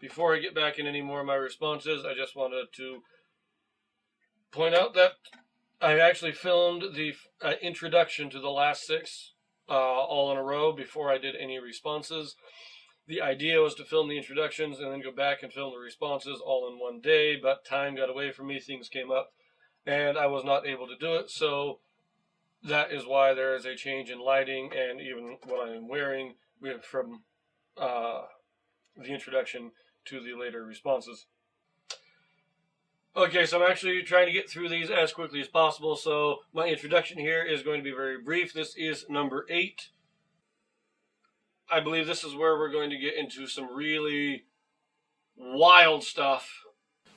Before I get back in any more of my responses, I just wanted to point out that I actually filmed the uh, introduction to the last six uh, all in a row before I did any responses. The idea was to film the introductions and then go back and film the responses all in one day, but time got away from me, things came up, and I was not able to do it, so that is why there is a change in lighting and even what I am wearing from uh, the introduction to the later responses. Okay, so I'm actually trying to get through these as quickly as possible, so my introduction here is going to be very brief. This is number eight. I believe this is where we're going to get into some really wild stuff.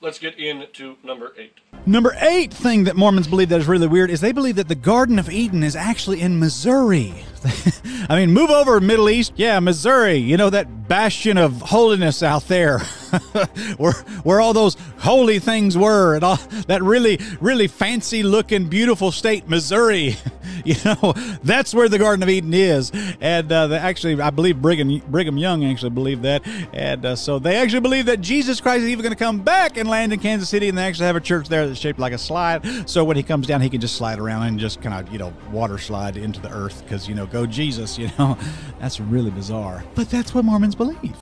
Let's get into number eight. Number eight thing that Mormons believe that is really weird is they believe that the Garden of Eden is actually in Missouri. I mean, move over Middle East. Yeah, Missouri. You know that bastion of holiness out there, where where all those holy things were, and all that really really fancy looking beautiful state, Missouri. you know, that's where the Garden of Eden is. And uh, actually, I believe Brigham Brigham Young actually believed that, and uh, so they actually believe that Jesus Christ is even going to come back and land in Kansas City, and they actually have a church there that's shaped like a slide. So when he comes down, he can just slide around and just kind of you know water slide into the earth because you know go Jesus. You know, that's really bizarre, but that's what Mormons believe.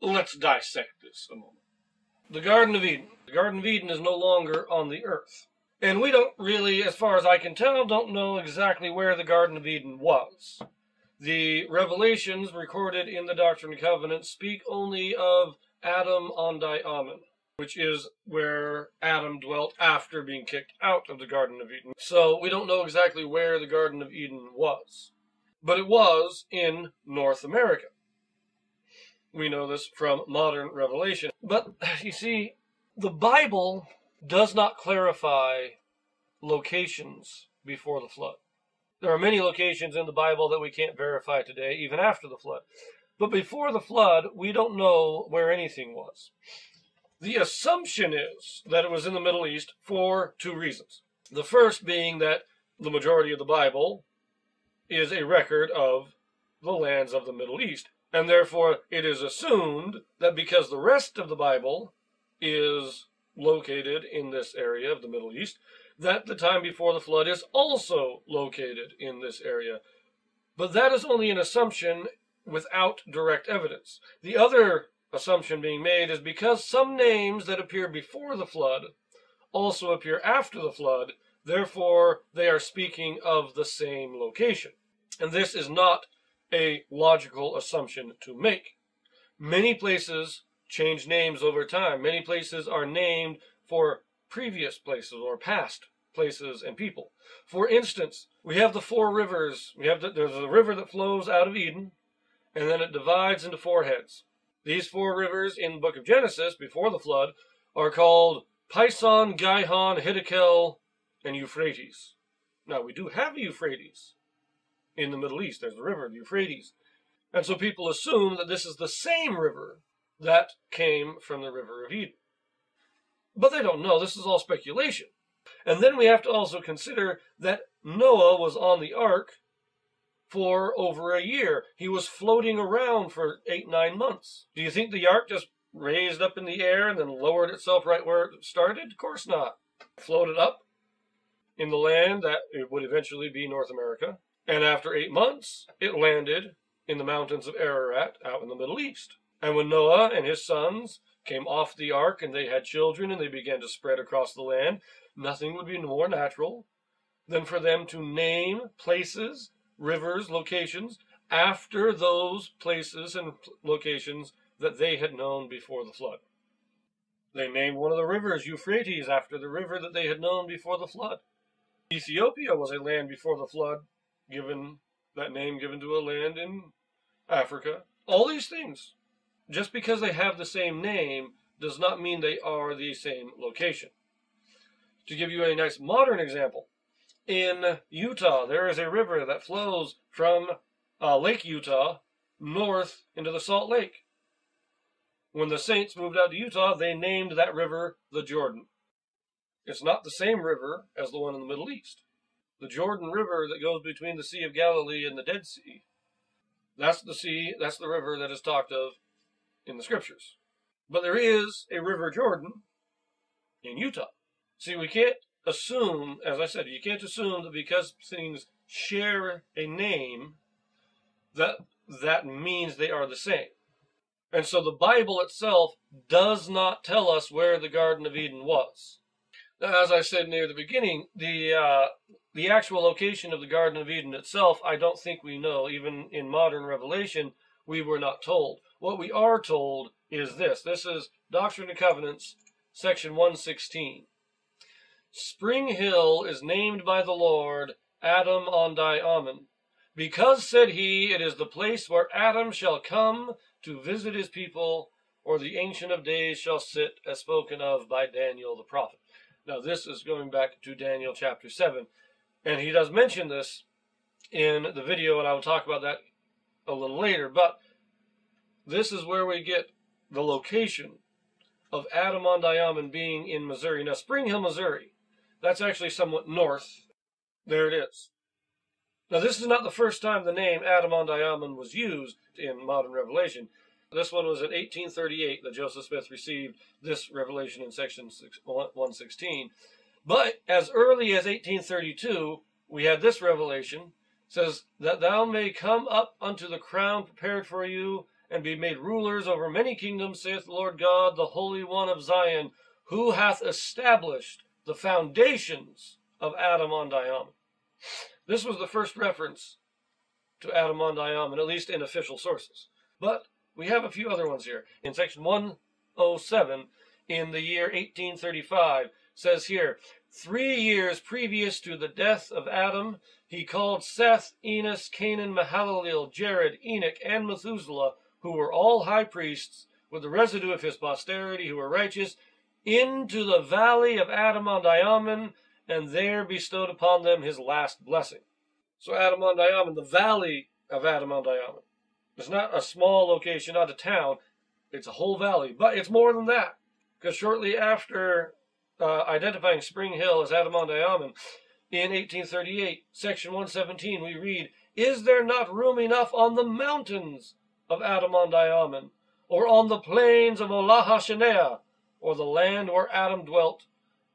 Let's dissect this a moment. The Garden of Eden. The Garden of Eden is no longer on the earth. And we don't really, as far as I can tell, don't know exactly where the Garden of Eden was. The revelations recorded in the Doctrine and Covenants speak only of Adam-ondi-Ahman, which is where Adam dwelt after being kicked out of the Garden of Eden. So we don't know exactly where the Garden of Eden was. But it was in North America. We know this from modern revelation. But you see, the Bible does not clarify locations before the flood. There are many locations in the Bible that we can't verify today, even after the flood. But before the flood, we don't know where anything was. The assumption is that it was in the Middle East for two reasons. The first being that the majority of the Bible is a record of the lands of the Middle East. And therefore, it is assumed that because the rest of the Bible is located in this area of the Middle East, that the time before the flood is also located in this area. But that is only an assumption without direct evidence. The other assumption being made is because some names that appear before the flood also appear after the flood, therefore they are speaking of the same location. And this is not a logical assumption to make. Many places change names over time. Many places are named for previous places or past places and people. For instance, we have the four rivers. We have the, there's a river that flows out of Eden, and then it divides into four heads. These four rivers in the book of Genesis, before the flood, are called Pison, Gihon, Hiddekel, and Euphrates. Now, we do have a Euphrates in the Middle East. There's the river, the Euphrates. And so people assume that this is the same river that came from the River of Eden. But they don't know. This is all speculation. And then we have to also consider that Noah was on the ark for over a year. He was floating around for eight, nine months. Do you think the ark just raised up in the air and then lowered itself right where it started? Of course not. Floated up in the land that it would eventually be North America. And after eight months, it landed in the mountains of Ararat out in the Middle East. And when Noah and his sons came off the ark and they had children and they began to spread across the land, nothing would be more natural than for them to name places, rivers, locations after those places and locations that they had known before the flood. They named one of the rivers Euphrates after the river that they had known before the flood. Ethiopia was a land before the flood, given that name given to a land in Africa. All these things just because they have the same name does not mean they are the same location. To give you a nice modern example, in Utah, there is a river that flows from uh, Lake Utah north into the Salt Lake. When the Saints moved out to Utah, they named that river the Jordan. It's not the same river as the one in the Middle East. The Jordan River that goes between the Sea of Galilee and the Dead Sea, that's the sea, that's the river that is talked of in the scriptures. But there is a River Jordan in Utah. See, we can't assume, as I said, you can't assume that because things share a name, that that means they are the same. And so the Bible itself does not tell us where the Garden of Eden was. Now, as I said near the beginning, the uh, the actual location of the Garden of Eden itself, I don't think we know. Even in modern revelation, we were not told. What we are told is this. This is Doctrine and Covenants, section 116. Spring Hill is named by the Lord Adam-ondi-Ahman, because, said he, it is the place where Adam shall come to visit his people, or the Ancient of Days shall sit, as spoken of by Daniel the prophet. Now, this is going back to Daniel chapter 7, and he does mention this in the video, and I will talk about that a little later, but this is where we get the location of Adam-ondi-Ahman being in Missouri. Now, Spring Hill, Missouri, that's actually somewhat north. There it is. Now, this is not the first time the name Adam-ondi-Ahman was used in modern revelation. This one was in 1838 that Joseph Smith received this revelation in section 116. But as early as 1832, we had this revelation says that thou may come up unto the crown prepared for you and be made rulers over many kingdoms, saith the Lord God, the Holy One of Zion, who hath established the foundations of Adam-ondi-Ahman. This was the first reference to Adam-ondi-Ahman, at least in official sources. But we have a few other ones here. In section 107, in the year 1835, says here, three years previous to the death of Adam, he called Seth, Enos, Cainan, Mahalalel, Jared, Enoch, and Methuselah, who were all high priests, with the residue of his posterity who were righteous, into the valley of Adam-ondi-Ahman, and there bestowed upon them his last blessing. So Adam-ondi-Ahman, the valley of Adam-ondi-Ahman, it's not a small location, not a town. It's a whole valley, but it's more than that. Because shortly after uh, identifying Spring Hill as Adam-ondi-Ahman, in 1838, section 117, we read, Is there not room enough on the mountains of Adam-ondi-Ahman, or on the plains of Olaha or the land where Adam dwelt,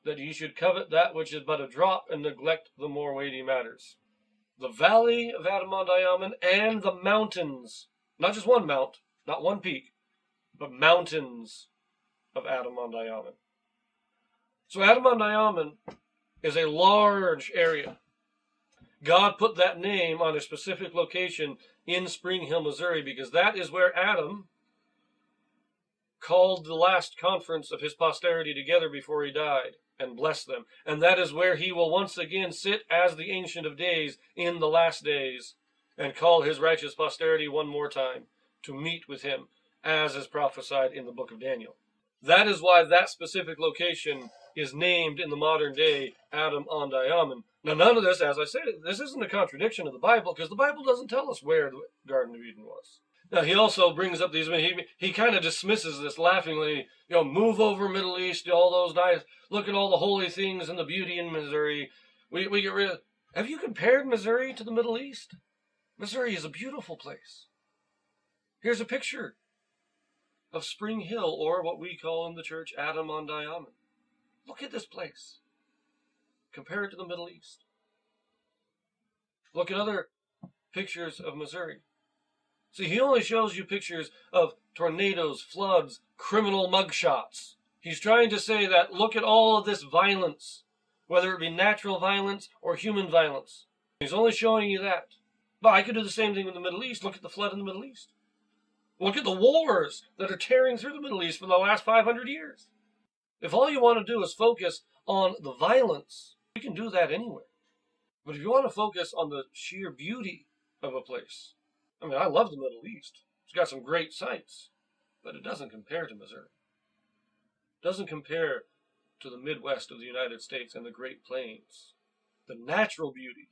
that ye should covet that which is but a drop and neglect the more weighty matters. The valley of Adam-ondi-Ahman and the mountains, not just one mount, not one peak, but mountains of Adam-ondi-Ahman. So Adam-ondi-Ahman is a large area. God put that name on a specific location in Spring Hill, Missouri, because that is where Adam called the last conference of his posterity together before he died and bless them. And that is where he will once again sit as the Ancient of Days in the last days and call his righteous posterity one more time to meet with him, as is prophesied in the book of Daniel. That is why that specific location is named in the modern day Adam-ondi-Ahman. Now, none of this, as I said, this isn't a contradiction of the Bible because the Bible doesn't tell us where the Garden of Eden was. Now he also brings up these. He he kind of dismisses this laughingly. You know, move over Middle East, all those nice. Look at all the holy things and the beauty in Missouri. We we get rid of. Have you compared Missouri to the Middle East? Missouri is a beautiful place. Here's a picture of Spring Hill, or what we call in the church Adam-ondi-Ahman. Look at this place. Compare it to the Middle East. Look at other pictures of Missouri. See, he only shows you pictures of tornadoes, floods, criminal mugshots. He's trying to say that look at all of this violence, whether it be natural violence or human violence. He's only showing you that. But I could do the same thing in the Middle East. Look at the flood in the Middle East. Look at the wars that are tearing through the Middle East for the last 500 years. If all you want to do is focus on the violence, you can do that anywhere. But if you want to focus on the sheer beauty of a place, I mean, I love the Middle East. It's got some great sights, but it doesn't compare to Missouri. It doesn't compare to the Midwest of the United States and the Great Plains. The natural beauty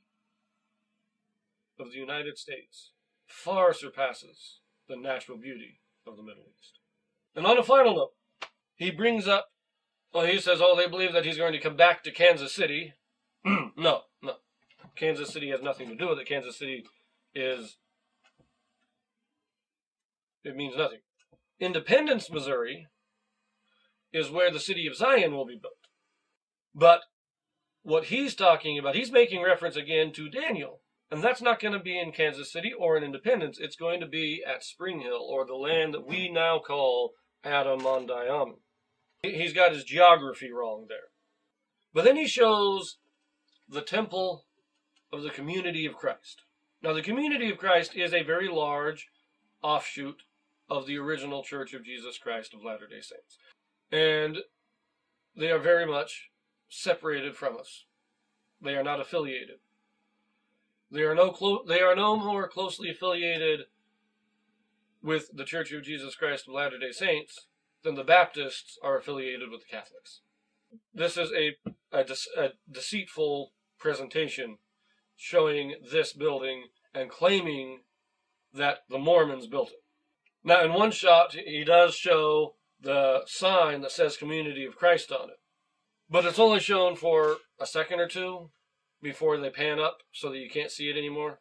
of the United States far surpasses the natural beauty of the Middle East. And on a final note, he brings up, well, he says, oh, they believe that he's going to come back to Kansas City. no, no. Kansas City has nothing to do with it. Kansas City is it means nothing. Independence, Missouri, is where the city of Zion will be built. But what he's talking about, he's making reference again to Daniel. And that's not going to be in Kansas City or in Independence. It's going to be at Spring Hill, or the land that we now call Adam-ondi-Ahman. He's got his geography wrong there. But then he shows the temple of the community of Christ. Now, the community of Christ is a very large offshoot of the original Church of Jesus Christ of Latter day Saints. And they are very much separated from us. They are not affiliated. They are no clo- they are no more closely affiliated with the Church of Jesus Christ of Latter-day Saints than the Baptists are affiliated with the Catholics. This is a, a, a deceitful presentation showing this building and claiming that the Mormons built it. Now, in one shot, he does show the sign that says Community of Christ on it, but it's only shown for a second or two before they pan up so that you can't see it anymore.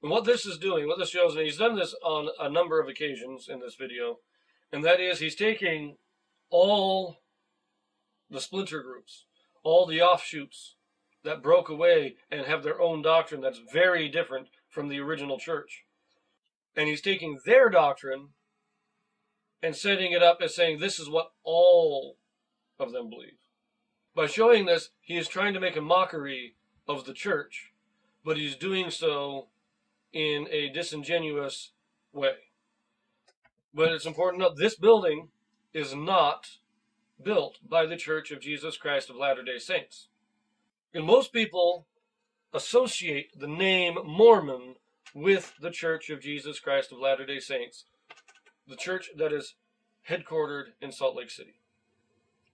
And what this is doing, what this shows, and he's done this on a number of occasions in this video, and that is he's taking all the splinter groups, all the offshoots that broke away and have their own doctrine that's very different from the original church. And he's taking their doctrine and setting it up as saying this is what all of them believe. By showing this, he is trying to make a mockery of the church, but he's doing so in a disingenuous way. But it's important note this building is not built by the Church of Jesus Christ of Latter day Saints. And most people associate the name Mormon with the Church of Jesus Christ of Latter day Saints, the church that is headquartered in Salt Lake City.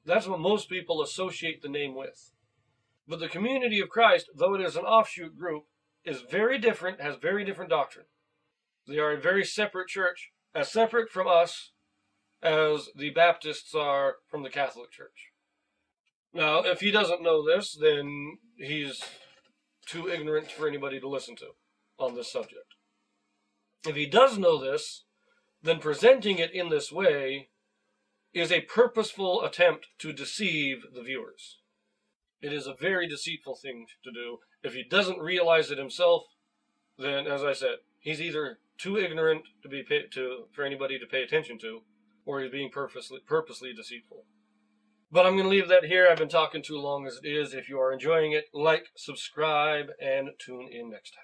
That's what most people associate the name with. But the community of Christ, though it is an offshoot group, is very different, has very different doctrine. They are a very separate church, as separate from us as the Baptists are from the Catholic Church. Now, if he doesn't know this, then he's too ignorant for anybody to listen to on this subject. If he does know this, then presenting it in this way is a purposeful attempt to deceive the viewers. It is a very deceitful thing to do. If he doesn't realize it himself, then, as I said, he's either too ignorant to be pay, to for anybody to pay attention to, or he's being purposely purposely deceitful. But I'm going to leave that here. I've been talking too long as it is. If you are enjoying it, like, subscribe, and tune in next time.